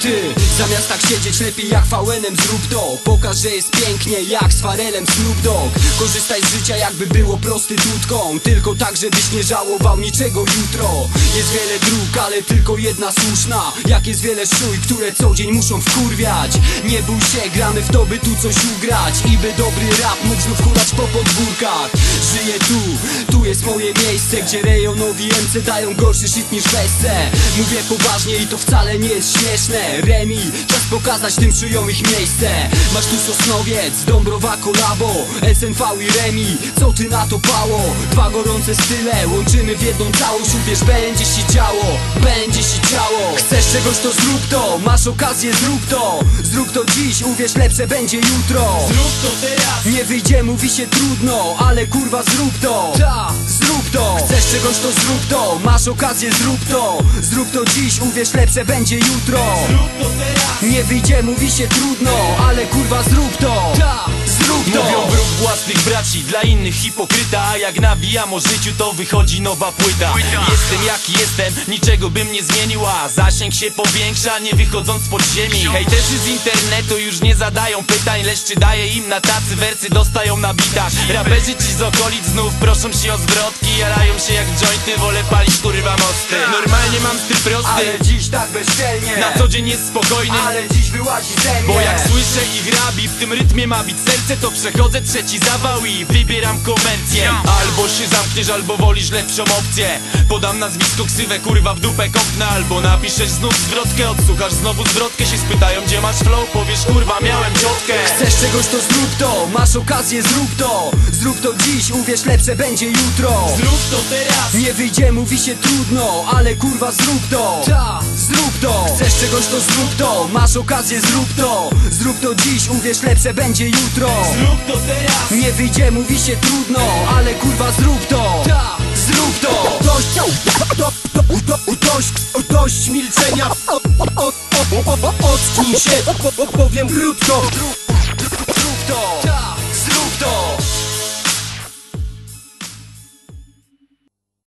addicted. Zamiast tak siedzieć lepiej jak VN-em zrób to. Pokaż, że jest pięknie jak z Farelem Snoop Dogg. Korzystaj z życia jakby było prostytutką. Tylko tak, żebyś nie żałował niczego jutro. Jest wiele dróg, ale tylko jedna słuszna. Jak jest wiele szuj, które co dzień muszą wkurwiać. Nie bój się, gramy w to, by tu coś ugrać. I by dobry rap mógł znów hulać po podwórkach. Żyję tu, tu jest moje miejsce Gdzie rejonowi MC dają gorszy shit niż Besse Mówię poważnie i to wcale nie jest śmieszne. Remi, Just pokazać tym szyją ich miejsce. Masz tu Sosnowiec, Dąbrowa Kolabo SNV i Remi, co ty na to pało? Dwa gorące style, łączymy w jedną całość. Uwierz, będzie się działo, będzie się działo. Chcesz czegoś to zrób to, masz okazję zrób to. Zrób to dziś, uwierz, lepsze będzie jutro. Zrób to teraz. Nie wyjdzie, mówi się trudno, ale kurwa zrób to. Ta, zrób to. Chcesz czegoś to zrób to, masz okazję zrób to. Zrób to dziś, uwierz lepsze będzie jutro. Zrób to teraz. Nie wyjdzie, mówi się trudno, ale kurwa zrób to. Ta, zrób to. Mówią wróg własnych braci, dla innych hipokryta A jak nawijam o życiu, to wychodzi nowa płyta. Jestem jaki jestem, niczego bym nie zmienił A zasięg się powiększa, nie wychodząc pod ziemi Hejterzy z internetu już nie zadają pytań Lecz czy daję im na tacy wersy, dostają na bitach. Raperzy ci z okolic znów proszą się o zwrotki Jarają się jak jointy, wolę palić kurwa mosty. Normalnie mam styl prosty, Ale dziś tak bezczelnie. na co dzień jest spokojny. Ale dziś wyłazi ze mnie. Bo jak słyszę ich rabi, w tym rytmie ma bić serce To przechodzę trzeci zawał i wybieram komercję. Albo się zamkniesz, albo wolisz lepszą opcję. Podam nazwisko ksywę, kurwa w dupę kopnę Albo napiszesz znów zwrotkę, odsłuchasz znowu zwrotkę Się spytają gdzie masz flow, powiesz kurwa miałem ciotkę. Chcesz czegoś to zrób to, masz okazję zrób to. Zrób to dziś, uwierz lepsze będzie jutro. Zrób to teraz Nie wyjdzie, mówi się trudno, ale kurwa zrób to Ta, zrób to Chcesz czegoś to zrób to, masz okazję zrób to Zrób to dziś, uwierz lepsze będzie jutro Zrób to teraz Nie wyjdzie, mówi się trudno, ale kurwa zrób to Ta, zrób to Dość, do, do, do, dość, dość milczenia Ocknij się, po- po- powiem krótko Zrób to